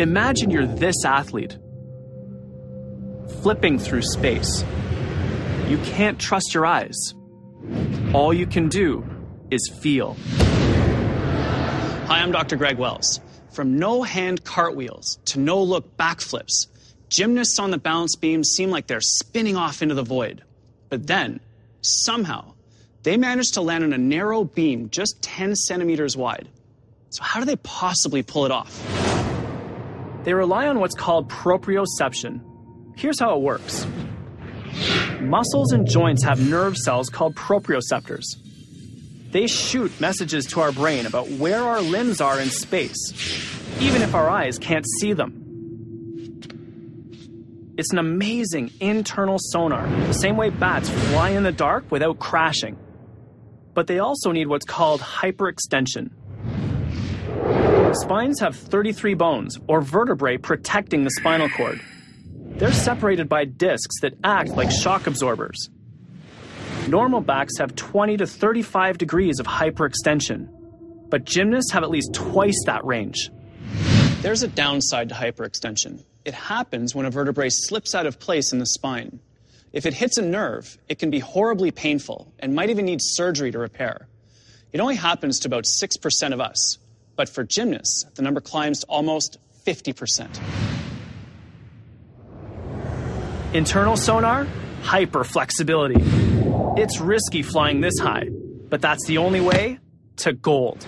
Imagine you're this athlete, flipping through space. You can't trust your eyes. All you can do is feel. Hi, I'm Dr. Greg Wells. From no hand cartwheels to no look backflips, gymnasts on the balance beam seem like they're spinning off into the void. But then, somehow, they manage to land on a narrow beam just 10 centimeters wide. So, how do they possibly pull it off? They rely on what's called proprioception. Here's how it works muscles and joints have nerve cells called proprioceptors. They shoot messages to our brain about where our limbs are in space, even if our eyes can't see them. It's an amazing internal sonar, the same way bats fly in the dark without crashing. But they also need what's called hyperextension. Spines have 33 bones, or vertebrae, protecting the spinal cord. They're separated by discs that act like shock absorbers. Normal backs have 20 to 35 degrees of hyperextension, but gymnasts have at least twice that range. There's a downside to hyperextension. It happens when a vertebrae slips out of place in the spine. If it hits a nerve, it can be horribly painful and might even need surgery to repair. It only happens to about 6% of us, but for gymnasts, the number climbs to almost 50%. Internal sonar, hyper flexibility. It's risky flying this high, but that's the only way to gold.